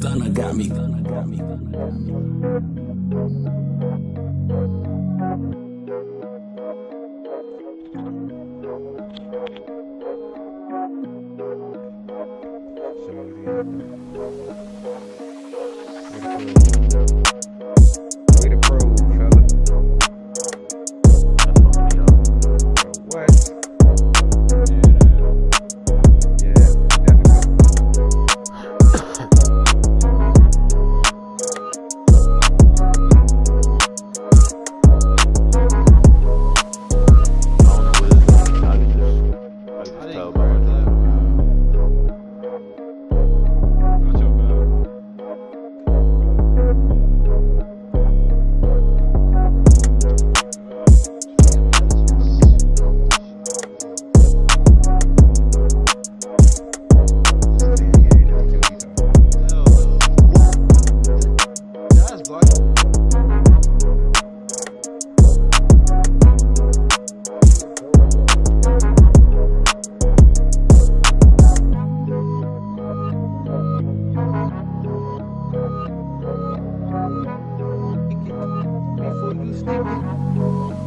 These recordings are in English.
Tanagami. Tanagami. Tanagami. Before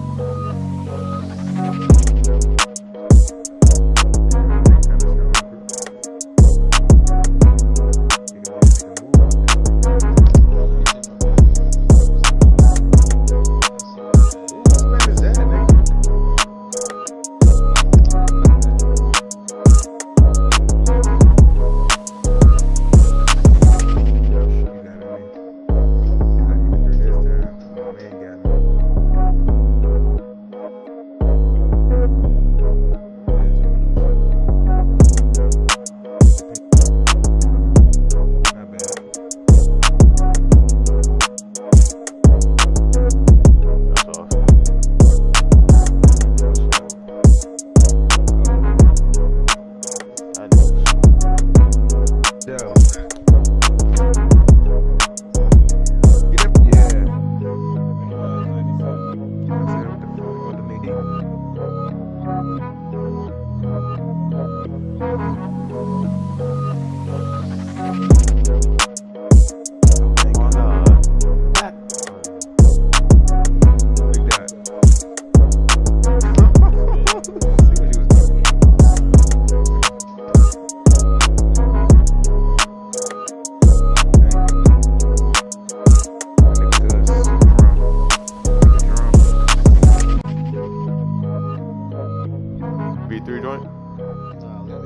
joint?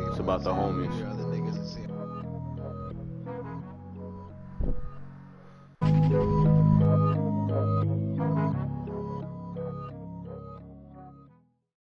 It's about the homies.